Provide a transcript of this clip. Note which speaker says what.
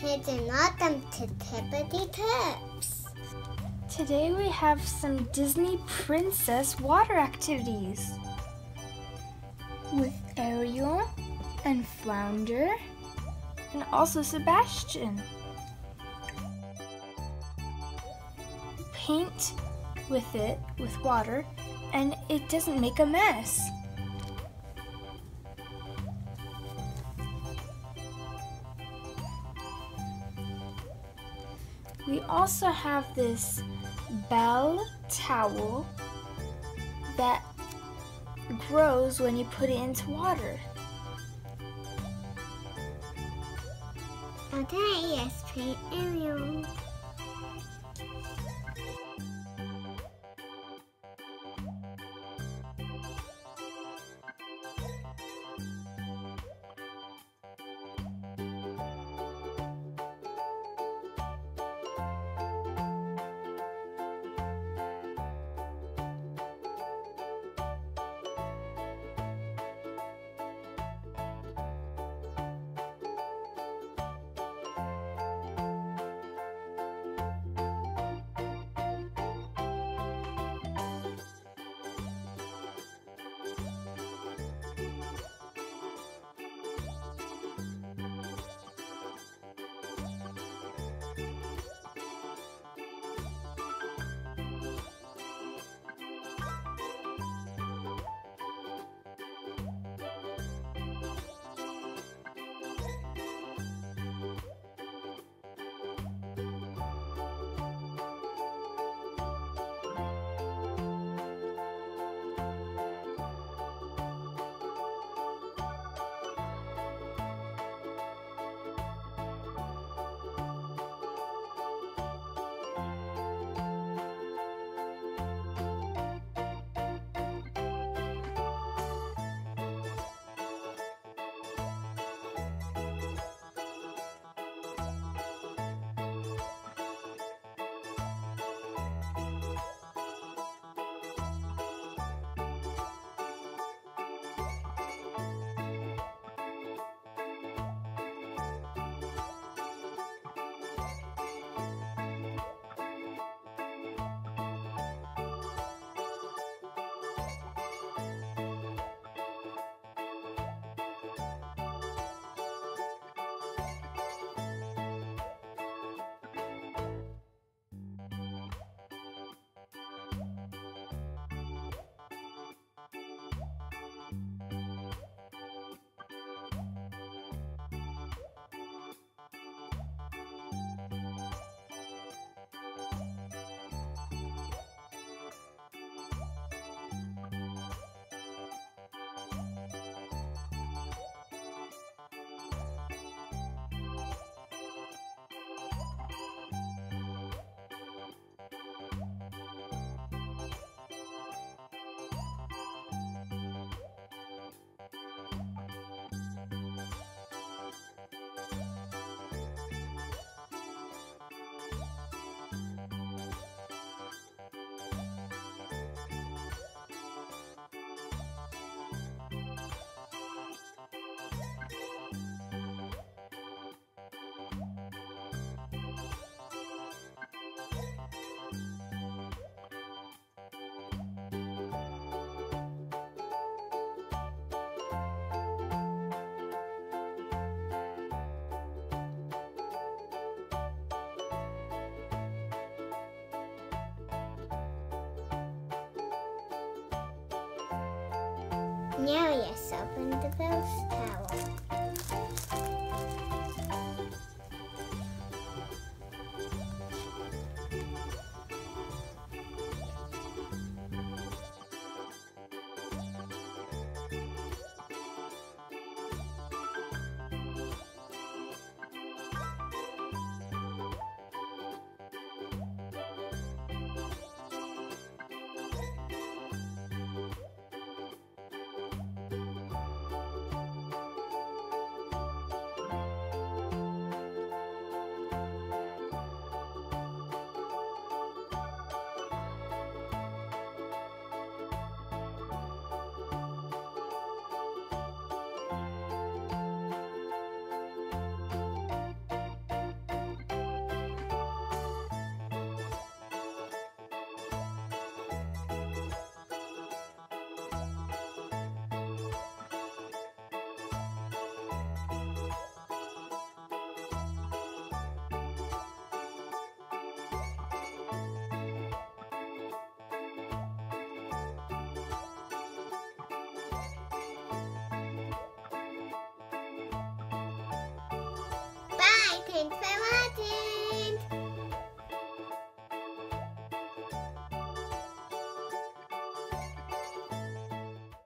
Speaker 1: kids and welcome to Chickadee Chirps.
Speaker 2: Today we have some Disney Princess water activities with Ariel and Flounder and also Sebastian. Paint with it with water and it doesn't make a mess. We also have this Belle towel that grows when you put it into water.
Speaker 1: Okay, yes, paint Ariel. Now yes, open the ghost tower.